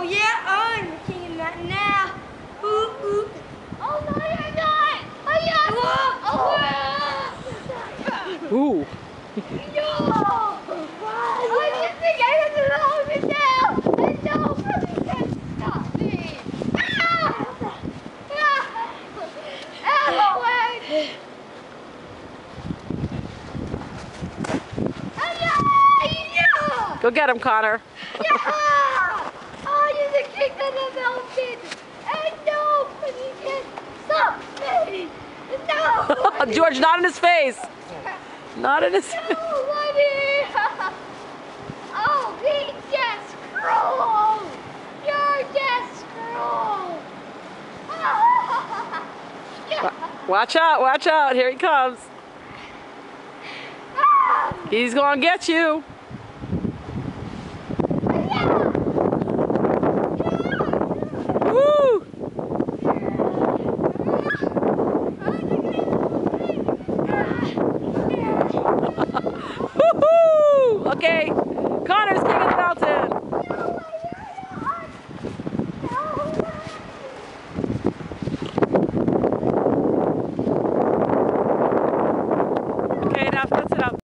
Oh yeah, oh, I'm the king of that now. Ooh, ooh. Oh no, you're not. Oh yeah. Oh. oh. Ooh. no. I just think I to no, can't stop. Ah! Ah! Ah! Go get him, Connor. Yeah! Yeah! I just the mountain! And nobody can stop me! No! George, not in his face. Not in his. Nobody! oh, he's just cruel! You're just cruel! Watch out! Watch out! Here he comes. Ah! He's gonna get you. okay. Connor's king of the mountain. Okay, now That's it up.